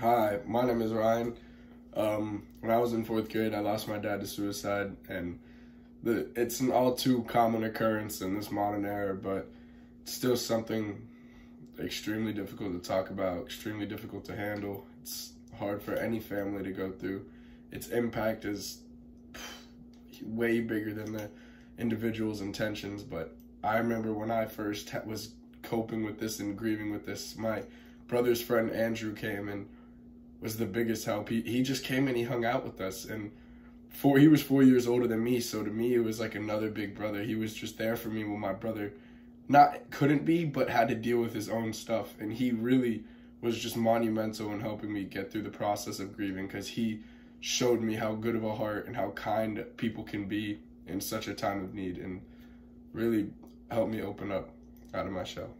Hi, my name is Ryan. Um, when I was in fourth grade, I lost my dad to suicide, and the it's an all too common occurrence in this modern era, but it's still something extremely difficult to talk about, extremely difficult to handle. It's hard for any family to go through. Its impact is way bigger than the individual's intentions, but I remember when I first was coping with this and grieving with this, my brother's friend Andrew came and was the biggest help. He he just came and he hung out with us and four he was four years older than me, so to me it was like another big brother. He was just there for me when my brother not couldn't be, but had to deal with his own stuff. And he really was just monumental in helping me get through the process of grieving because he showed me how good of a heart and how kind people can be in such a time of need and really helped me open up out of my shell.